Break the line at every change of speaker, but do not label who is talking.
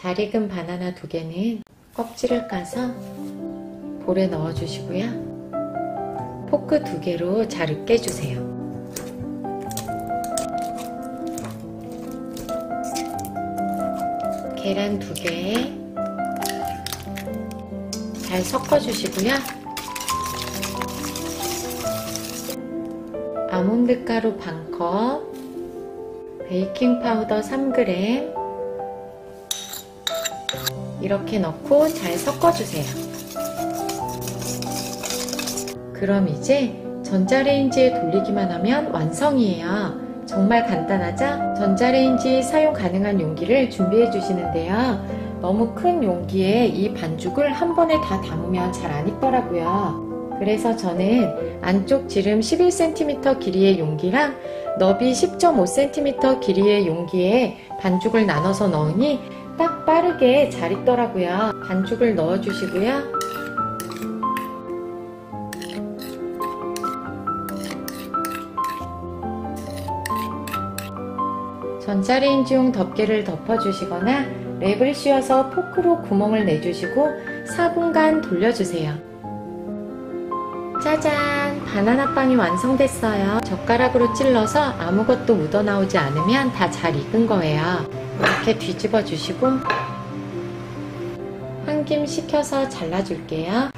잘 익은 바나나 두 개는 껍질을 까서 볼에 넣어 주시고요. 포크 두 개로 잘 으깨 주세요. 계란 두개잘 섞어 주시고요. 아몬드 가루 반 컵, 베이킹 파우더 3g 이렇게 넣고 잘 섞어 주세요. 그럼 이제 전자레인지에 돌리기만 하면 완성이에요. 정말 간단하죠? 전자레인지 사용 가능한 용기를 준비해 주시는데요. 너무 큰 용기에 이 반죽을 한 번에 다 담으면 잘 안 익더라고요. 그래서 저는 안쪽 지름 11cm 길이의 용기랑 너비 10.5cm 길이의 용기에 반죽을 나눠서 넣으니 딱 빠르게 잘 익더라고요. 반죽을 넣어주시고요. 전자레인지용 덮개를 덮어주시거나 랩을 씌워서 포크로 구멍을 내주시고 4분간 돌려주세요. 짜잔! 바나나빵이 완성됐어요. 젓가락으로 찔러서 아무것도 묻어나오지 않으면 다 잘 익은 거예요. 이렇게 뒤집어 주시고 한 김 식혀서 잘라줄게요.